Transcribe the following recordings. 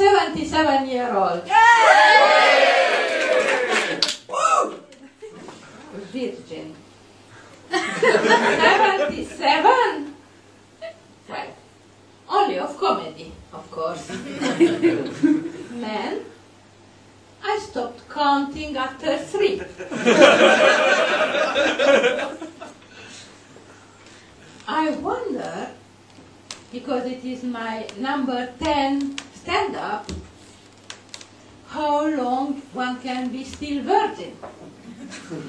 77 year old. Virgin. 77? Well, only of comedy, of course. Men, I stopped counting after three. I wonder, because it is my number 10 stand up, how long one can be still virgin.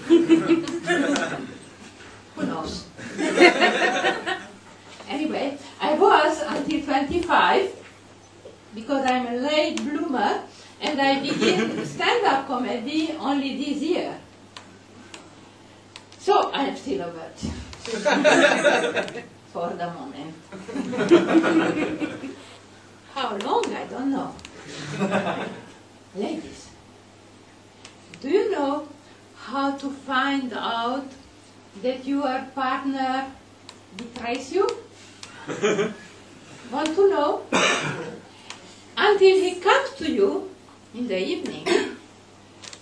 Who knows? anyway, I was until 25 because I'm a late bloomer and I begin stand-up comedy only this year. So I am still a virgin. For the moment. How long, I don't know. Ladies, do you know how to find out that your partner betrays you? Want to know? Until he comes to you in the evening,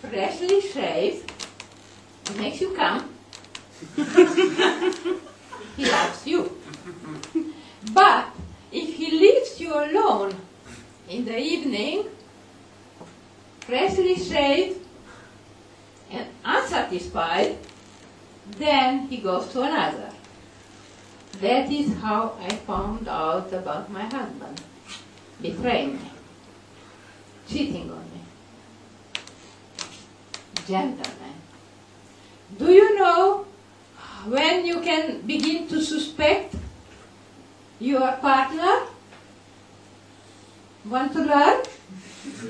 freshly shaved, makes you come. he loves you. But he leaves you alone in the evening, freshly shaved and unsatisfied, then he goes to another. That is how I found out about my husband betraying me, cheating on me. Gentlemen, do you know when you can begin to suspect your partner? Want to learn?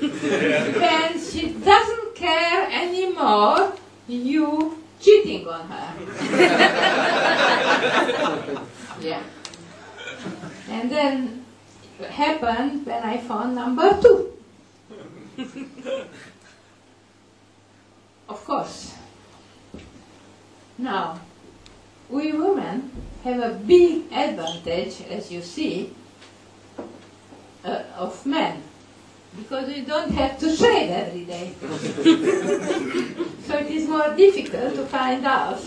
when she doesn't care anymore, you cheating on her. yeah. And then it happened when I found number two. of course. Now, we women have a big advantage, as you see, of men because we don't have to shave every day. so it is more difficult to find out.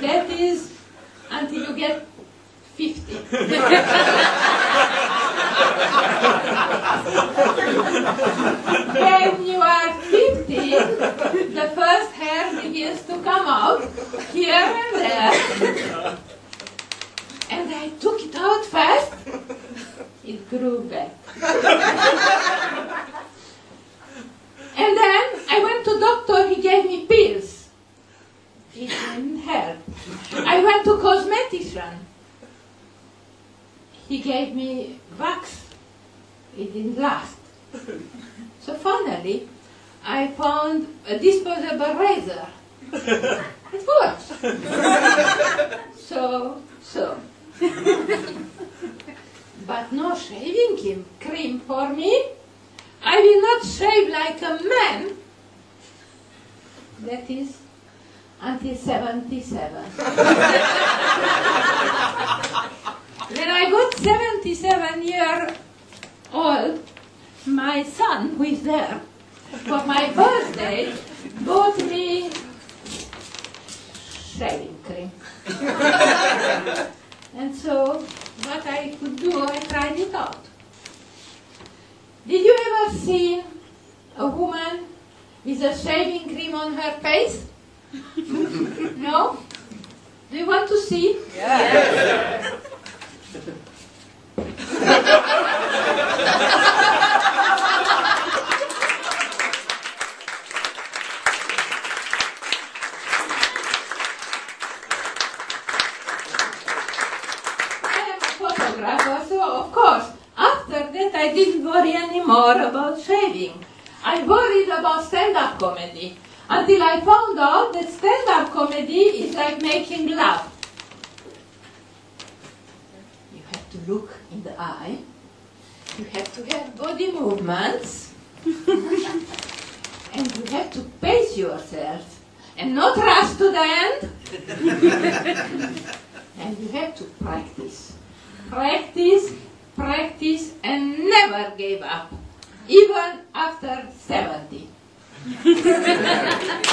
that is until you get 50. when you are 50, the first hair begins to come out here and there. And I took it out fast. Back. and then I went to doctor, he gave me pills. It didn't help. I went to cosmetician. He gave me wax. It didn't last. So finally, I found a disposable razor. It works. so, so. but no shaving cream for me. I will not shave like a man. That is until 77. when I got 77 year old, my son, who is there, for my birthday, bought me shaving cream. and so, what I could do, I tried it out. Did you ever see a woman with a shaving cream on her face? no? Do you want to see? Yeah. I am a photographer, so of course, after that I didn't worry anymore about shaving. I worried about stand-up comedy until I found out that stand-up comedy is like making love. You have to look in the eye. You have to have body movements. and you have to pace yourself and not rush to the end. and you have to practice. practice, practice, and never gave up, even after 70.